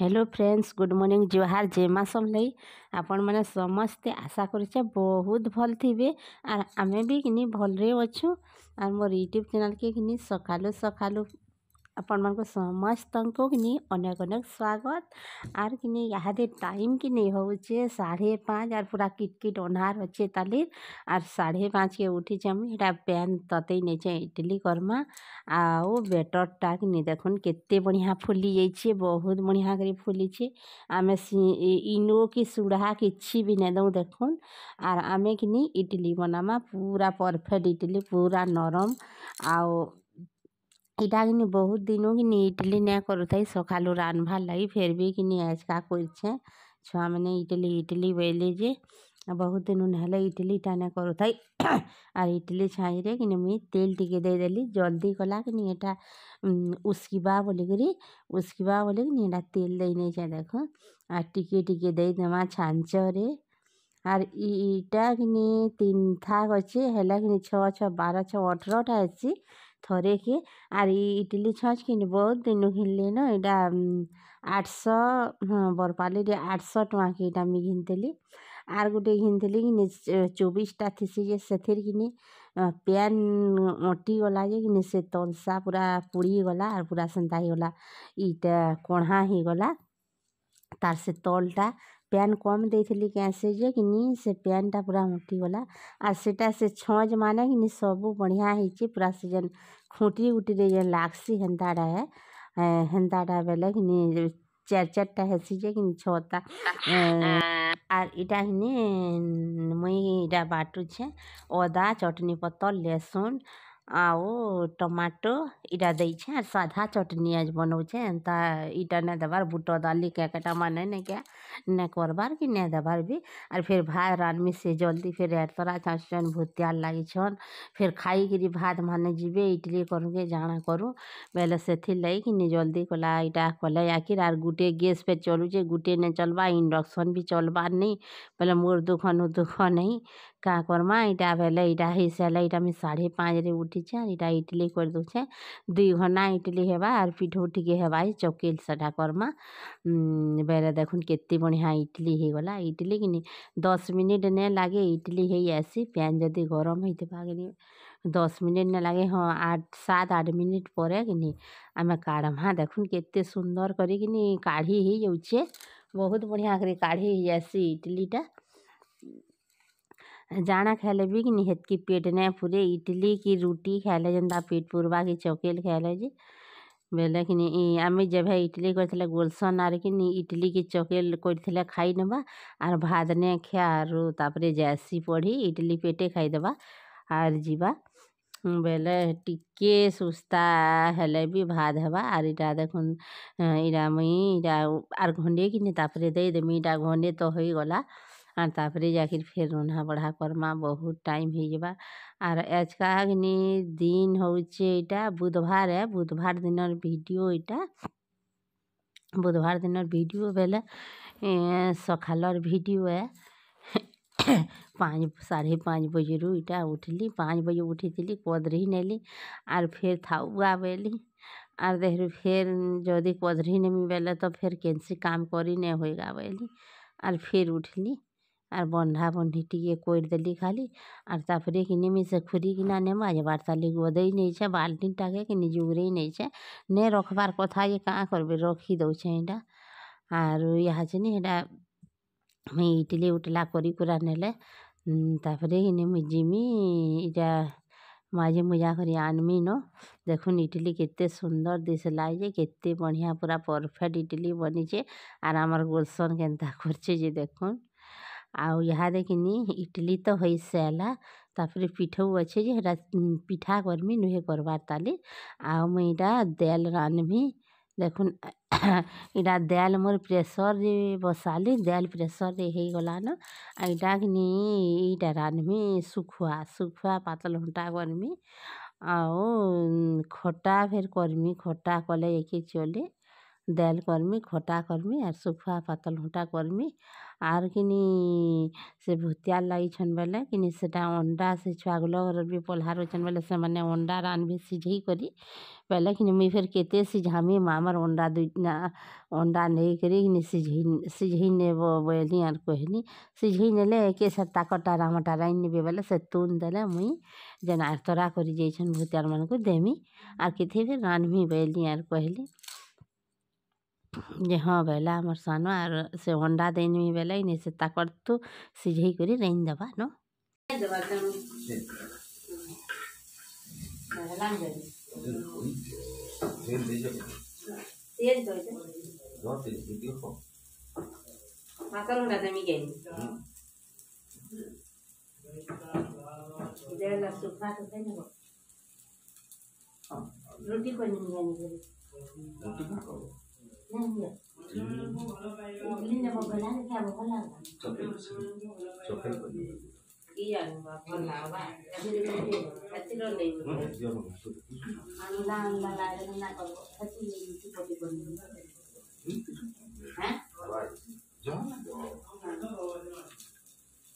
Hello friends good morning জোহার জেমা সমলাই ଆପଣମାନେ ସମସ୍ତେ ଆଶା କରୁଛେ ବହୁତ ଭଲ୍ ଥିବେ ଆର୍ ଆମେ ବି କିନି ଭଲ୍ରେ ଅଛୁ ଆର୍ ମୋର ୟୁଟ୍ୟୁବ୍ ଚ୍ୟାନେଲ୍କେ କିନି ସକାଲୁ ସକାଲୁ ଆପଣମାନଙ୍କୁ ସମସ୍ତଙ୍କୁ କିନି ଅନେକ ଅନେକ ସ୍ୱାଗତ ଆର୍ କିନି ଇହାଦେ ଟାଇମ୍ କିନି ହଉଛେ ସାଢ଼େ ପାଞ୍ଚ ଆର୍ ପୁରା କିଟ୍ କିଟ୍ ଅନ୍ଧାର ଅଛେ ତାଲି ଆର୍ ସାଢ଼େ ପାଞ୍ଚକେ ଉଠିଛେ ମୁଇଁ ହେଟା ପେନ୍ ତତେଇ ନେଇଛେ ଇଟିଲି କର୍ମା ଆଉ ବେଟର୍ଟା କିନି ଦେଖୁନ୍ କେତେ ବଢ଼ିଆ ଫୁଲି ଯାଇଛେ ବହୁତ ବଢ଼ିଆ କରି ଫୁଲିଛେ ଆମେ ଇନୋ କି ସୁଢ଼ା କିଛି ବି ନାଇଁ ଦଉଁ ଦେଖୁନ୍ ଆର୍ ଆମେ କିନି ଇଟିଲି ବନାମା ପୁରା ପରଫେକ୍ଟ ଇଟିଲି ପୁରା ନରମ ଆଉ ଇଟା କିନି ବହୁତ ଦିନୁ କିନି ଇଟିଲି ନାଇଁ କରୁଥାଇ ସକାଲୁ ରାନ୍ଧବାର୍ ଲାଗି ଫେର୍ ବି କିନି ଆଏଜ୍କା କରିଛେଁ ଛୁଆମାନେ ଇଟିଲି ଇଟିଲି ବୋଇଲେ ଯେ ବହୁତ ଦିନୁ ହେଲେ ଇଟିଲିଟା ନାଇଁ କରୁଥାଇ ଆର୍ ଇଟିଲି ଛାଇଁରେ କିନି ମୁଇଁ ତେଲ୍ ଟିକେ ଦେଇଦେଲି ଜଲ୍ଦି କଲା କିନି ଏଟା ଉସ୍କିବା ବୋଲିକରି ଉସ୍କିବା ବୋଲିକିନି ଏଟା ତେଲ୍ ଦେଇ ନେଇଛେଁ ଦେଖ ଆର୍ ଟିକେ ଟିକେ ଦେଇଦେମା ଛାଞ୍ଚରେ ଆର୍ ଇଟା କିନି ତିନ୍ ଥାକ୍ ଅଛେ ହେଲେ କିନି ଛଅ ଛଅ ବାର ଛଅ ଅଠରଟା ହେସି ଥରେ କି ଆରି ଇଟିଲି ଛଚ୍ କିନି ବହୁତ ଦିନୁ ଘିନିଲି ନ ଏଇଟା ଆଠଶହ ହଁ ବରପାଲିରେ ଆଠଶହ ଟଙ୍କା କି ଏଇଟା ମୁଇଁ ଘିନିଥିଲି ଆର୍ ଗୁଟେ ଘିନିଥିଲି କିନି ଚବିଶଟା ଥିସି ଯେ ସେଥିର୍ କିନି ପେନ୍ ଅଣ୍ଟି ଗଲା ଯେ କିନି ସେ ତଲସା ପୁରା ପୁଡ଼ିଗଲା ଆର୍ ପୁରା ସେନ୍ତା ହେଇଗଲା ଇଟା କଢ଼ା ହେଇଗଲା तार से तलटा पैन कम दे कैसे जे कि से पैनटा पूरा मुठी गला आर से छज मान कि सब बढ़िया है पूरा से जेन खुँटी उटी लागसी लग्सी हेन्ता है हेन्ता बेले कि चार चार्टा हेसी जे कि छा आर इटा कि मुई इटा बाटुछे अदा चटनी पतर लेसुन ଆଉ ଟମାଟୋ ଇଟା ଦେଇଛେଁ ଆର୍ ସାଧା ଚଟ୍ନି ଆଜ୍ ବନଉଛେ ଏନ୍ତା ଇଟା ନାଇଁ ଦେବାର୍ ବୁଟ ଡାଲି କେଟା ମାନେ ନାଇଁ କେ ନାଇଁ କର୍ବାର୍ କି ନାଇଁ ଦେବାର୍ ବି ଆର୍ ଫେର୍ ଭାତ୍ ରାନ୍ଧ୍ମି ସେ ଜଲ୍ଦି ଫେର୍ ଏଡ଼୍ତରା ଚାହୁଁଛନ୍ ଭୁତିଆର୍ ଲାଗିଛନ୍ ଫେର୍ ଖାଇକିରି ଭାତ୍ ମାନେ ଯିବେ ଇଟ୍ଲି କେ ଜାଣା କରୁଁ ବେଲେ ସେଥିର୍ କିନି ଜଲ୍ଦି କଲା ଇଟା କଲେ ଆକିର୍ ଆର୍ ଗୁଟେ ଗ୍ୟାସ୍ ଫେର୍ ଚଲୁଛେ ଗୁଟେ ନାଇଁ ଚଲ୍ବା ଇଣ୍ଡକ୍ସନ୍ ବି ଚଲ୍ବାର୍ ନାଇଁ ବେଲେ ମୋର୍ ଦୁଖାନୁ ଦୁଖ ନେଇଁ का करमा इटा बेले इटा हिसाबे इटा मुझे साढ़े पाँच रे उठीचे और इटा इडली कर दूचे दुई घंटा इडली होगा आर पीठ उठिके होगा चकिल सेटा करमा बेले देख के बढ़िया इटली हो गला इटली कि दस मिनिट ने लगे इटली हो आसी पैन जदि गरम हो दस मिनिट ने लगे हाँ आठ सात आठ मिनिट पर आम काढ़मा देख के सुंदर करी काढ़ी हो जाऊे बहुत बढ़िया करी काढ़ी हो जासी इडलीटा जाना खेले भी कि निहत की पेट ने पूरे इडली की रोटी खेले जनता पेट पूर्वा की चौकेल खेले जी बोले कि आम जब इडली कर गोलसन आर कि इडली की चौकेल कर खाई नवा आर भात ने खिया आर जैसी पढ़ी इडली पेटे खाईदे आर जीवा बोले टिके सुस्ता हेले भी भात हवा आर इटा देख इटा मुई इटा आर घंटे कि दे देमी इटा घंटे तो हो गला आर तापरे जा फिर रुना बढ़ा करमा बहुत टाइम हो जा आर आजका दिन होटा बुधवार है बुधवार दिन वीडियो यहाँ बुधवार दिन वीडियो बेले सकाल और वीडियो है पाँच साढ़े पाँच बजे रू इटा उठली पाँच बजे उठी थी कदरी नेली आर फिर थाउआ बेली आर देहरु फिर जदि कदरी नहीं बेले तो फिर कैंसी काम करी नहीं होगा बेली आर फिर उठली আর বন্ধা বন্ধিটিকে কইরদেলি খালি আর তারপরে কিনে মিশে খুরি কিনা নেমা যাবার তাহলে গোদেই নেইছে বাল্টিনটাকে কিনে জুগরেই নেইছে নে রখবার কথা যে কাঁ করবে রখি দৌছে এটা আর ইয়া চিনি এটা ମୁଇଁ ଇଟିଲି ଉଟିଲା କରି କୁରା ନେଲେ ତାପରେ ଇନେ ମୁଇଁ ଯିମି ଇଟା ମାଝି ମୁଜା କରି ଆନମି ନ ଦେଖୁନ୍ ଇଟିଲି କେତେ ସୁନ୍ଦର ଦିଶଲା ଯେ କେତେ ବଢ଼ିଆ ପୁରା ପରଫେକ୍ଟ ଇଟିଲି ବନିଛେ ଆର୍ ଆମର୍ ଗୁଲସନ୍ କେନ୍ତା କରିଛେ ଯେ ଦେଖୁନ୍ ଆଉ ଇହାଦେକିନି ଇଟ୍ଲି ତ ହେଇସାଏଲା ତା'ପରେ ପିଠଉ ଅଛେ ଯେ ହେଟା ପିଠା କର୍ମି ନୁହେଁ କର୍ବାର୍ ତାଲି ଆଉ ମୁଇଁ ଇଟା ଦାଏଲ୍ ରାନ୍ଧ୍ମି ଦେଖୁନ୍ ଇଟା ଦାଏଲ୍ ମୋର୍ ପ୍ରେସର୍ରେ ବସାଲି ଦାଏଲ୍ ପ୍ରେସର୍ରେ ହେଇଗଲାନ ଆଉ କିନି ଇଟା ରାନ୍ଧ୍ମି ଶୁଖୁଆ ଶୁଖୁଆ ଘଣ୍ଟା କର୍ମି ଆଉ ଖଟା ଫେର୍ କର୍ମି ଖଟା କଲେ ଯାଇକି ଚଲେ ଦାଏଲ୍ କର୍ମି ଖଟା କର୍ମି ଆର୍ ଶୁଖୁଆ ଘଣ୍ଟା କର୍ମି আর কিনি ସେ ଭୂତିଆର୍ ଲାଗିଛନ୍ ବେଲେ କିନି ସେଟା ଅଣ୍ଡା ସେ ଛୁଆଗୁଲର ବି ପହ୍ଲାରୁ ଅଛନ୍ ବେଲେ ସେମାନେ ଅଣ୍ଡା ରାନ୍ଧବି ସିଝେଇ କରି ବେଲେ କିନି ମୁଇଁ ଫେର୍ କେତେ ସିଝାମି ମାମାର୍ ଅଣ୍ଡା ଦୁଇଟା ଅଣ୍ଡା ନେଇକରି କିନି ସିଝେଇ ସିଝେଇ ନେବ ବୋଇଲି ଆର୍ କହିଲି ସିଝେଇ ନେଲେ କିଏ ସେ ତାକଟା ରାମଟା ରାନ୍ଧିନେବେ ବେଲେ ସେ ତୁନ୍ ଦେଲେ ମୁଇଁ ଯେନ୍ ଆର୍ ତରା କରି ଯାଇଛନ୍ ଭୂତିଆର୍ମାନଙ୍କୁ ଦେମି ଆର୍ କେଥି ଫେର୍ ରାନ୍ଧ୍ମି ବୋଇଲି ଆର୍ କହିଲି ଯେ ହଁ ବୋଇଲା ଆମର୍ ସାନୁ ଆର୍ ସେ ଅଣ୍ଡା ଦେଇନେମି ବେଲେ ଇନେ ସେ ତାକର୍ ତୁ ସିଝେଇ କରି ରେଇଁ ଦେବା ନ ରୁଟି କରିନି ରୁଟି କ'ଣ କରିବ Namıyor. Birinde babalar da tabi kollar var. Çok iyi. Çok iyi. Iyan kollar var. Tabi de böyle. Hati de değil. Allah Allah Allah Allah kolu. Hati de yutu kodi bende. Ha? Var. Can.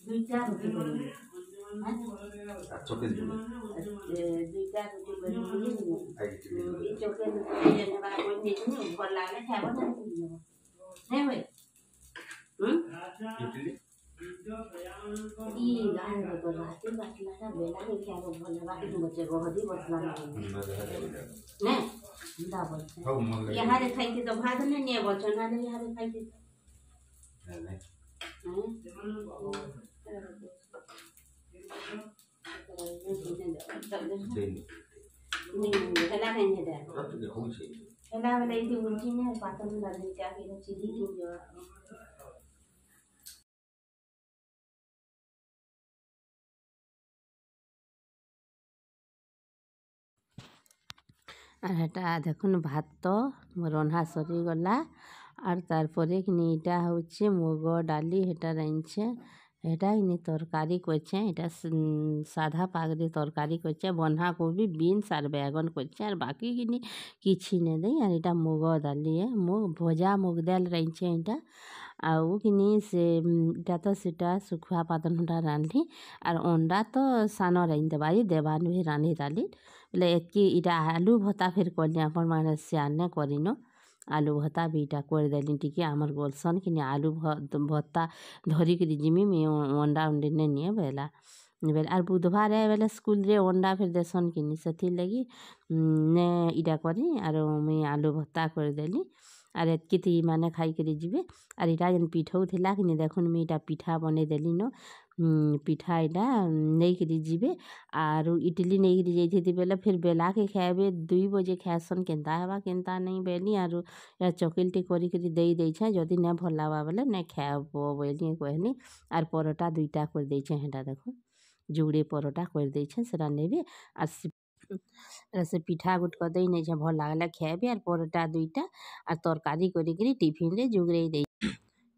Duyacağım. Duyacağım. চোখের জন্য यहाँ खाइथे तो भात नहीं नहीं बचन यहाँ खाइथे আর এটা দেখুন ভাত তো রন্ধা সরিগলা আর তারপরে এটা হচ্ছে মুগ ডালি এটা রাঁধছে ହେଟା ଇନେ ତରକାରୀ କରିଛେଁ ଇଟା ସାଧା ପାଗ୍ରେ ତରକାରୀ କରିଛେଁ ବନ୍ଧାକୋବି ବିନ୍ସ୍ ଆର୍ ବାଏଗନ୍ କରିଛେଁ ଆର୍ ବାକିକିନି କିଛି ନାଇଁ ଦେଇ ଆର୍ ଇଟା ମୁଗ ଡାଲି ଏ ମୁଗ୍ ଭଜା ମୁଗ୍ ଡାଲ୍ ରାନ୍ଧିଛେଁ ଇଟା ଆଉ କିନି ସେ ଇଟା ତ ସେଟା ଶୁଖୁଆ ପାତଲ୍ଘଣ୍ଟା ରାନ୍ଧ୍ଲି ଆର୍ ଅଣ୍ଡା ତ ସାନ ରାନ୍ଧିଦେବା ଯେ ଦେବା ନୁହେଁ ରାନ୍ଧିରାନ୍ଧି ବେଲେ ଏତ୍କି ଇଟା ଆଲୁ ଭର୍ତ୍ତା ଫେର୍ କଲି ଆପଣମାନେ ସେଆନେ କରିନ ଆଲୁ ଭତ୍ତା ବି ଇଟା କରିଦେଲି ଟିକେ ଆମର୍ ବୋଲ୍ସନ୍ କିନି ଆଲୁ ଭତ୍ତା ଧରିକିରି ଯିମି ମୁଇଁ ଅଣ୍ଡା ଉଣ୍ଡି ନେଇ ନିଏ ବୋଇଲା ବେଲେ ଆର୍ ବୁଧବାରେ ବେଲେ ସ୍କୁଲ୍ରେ ଅଣ୍ଡା ଫେର୍ ଦେସନ୍ କିନି ସେଥିର୍ଲାଗି ନେ ଇଟା କରି ଆରୁ ମୁଇଁ ଆଲୁ ଭତ୍ତା କରିଦେଲି আর এতকিতেই মানে খাইকরি যাবে আর এটা যেন পিঠাও লা কিনে দেখুন মুই এটা পিঠা বনাই দেলিন পিঠা এটা ନେଇକିରି ଯିବେ ଆରୁ ଇଟିଲି ନେଇକିରି ଯାଇଥିତି ବେଲେ ଫିର୍ ବେଲାକେ ଖାଇବେ ଦୁଇ ବଜେ ଖାଏସନ୍ କେନ୍ତା ହେବା କେନ୍ତା ନେଇଁ ବେଲି ଆରୁ ଏ ଚକିଲ୍ଟି କରିକିରି ଦେଇ ଦେଇଛେଁ ଯଦି ନାଇଁ ଭଲ୍ ଲାଗ୍ବା ବେଲେ ନାଇଁ ଖାଏବ ବୋଲି କହେଲି ଆର୍ ପରଟା ଦୁଇଟା କରିଦେଇଛେଁ ହେଟା ଦେଖୁନ୍ ଯୁଡ଼େ ପରଟା କରିଦେଇଛେଁ ସେଟା ନେବେ ଆର୍ ସେ ପିଠା ଗୋଟେ ଦେଇ ନେଇଛେ ଭଲ ଲାଗ୍ଲା ଖାଏବେ ଆର୍ ପରଟା ଦୁଇଟା ଆର୍ ତରକାରୀ କରିକିରି ଟିଫିନ୍ରେ ଯୁଗ୍ରେଇ ଦେଇ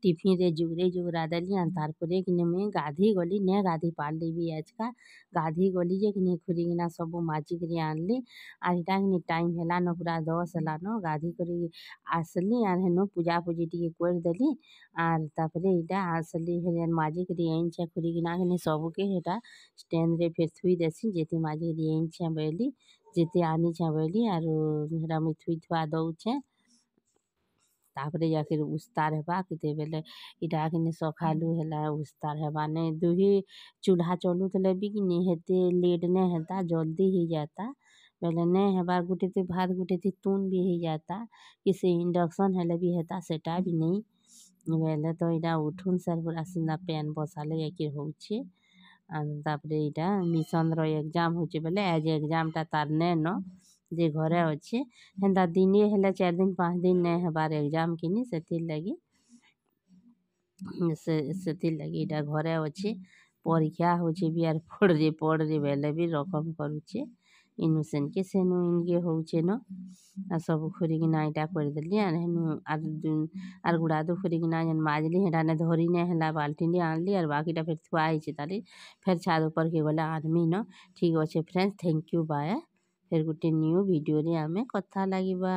टिफ़िन जुगरे जुगरादली अन्थारपुरे किने मुई गाधी गली ने गाधी पाली भी आजका गाधी गली जे किने खुरीना सब माची करी आनली आर इटा किने टाइम हेलान पूरा दस हेलान गाधी करी आसली आर हेनो पूजा पूजी टिके कर देली आर तापरे इटा आसली हेन माजी करी छे खुरीना किने सबके हेटा स्टैंड रे फिर थुई देसी जेते माजी करी छे बैली जेते आनी छे बैली आरो हेरा मुई थुई थुआ दउ छे तापरे जाकर उस्तार हेबा कि दे बेले इटा कि सखालु हेला हम्म। उस्तार हेबा ने दुही चूल्हा चलु तले भी कि नहीं हेते लेट नहीं हेता जल्दी ही जाता बेले नहीं हेबार गुटे थी भात गुटे थी तुन भी हो जाता किसी इंडक्शन हेले भी हेता से हम्म। नहीं बोले तो इटा उठून सर पूरा सिंधा पैन बसाले जाकर हो तापरे इटा मिशन रो एग्जाम हो बोले एज एग्जाम टा तार नैन जे घरे अच्छे हेन्ता दिन हेले चार दिन पाँच दिन नहीं हबार एग्जाम कि नहीं से लगी से लगी इटा घरे अच्छे परीक्षा हो पढ़ रे पढ़ रे बेले भी रकम करुचे इनु सेन के सेनु इनके हो न आ सब खुरीकिना इटा करदेली आर हेनु आर दिन आर गुड़ा दो खुरीकिना जन माजली हेटा ने धरी नहीं है बाल्टी नहीं आनली आर बाकीटा फिर थुआ है ताली फिर छाद ऊपर के गले आदमी न ठीक अच्छे फ्रेंड्स थैंक यू बाय ଫେର୍ ଗୋଟେ ନ୍ୟୁ ଭିଡ଼ିଓରେ ଆମେ କଥା ଲାଗିବା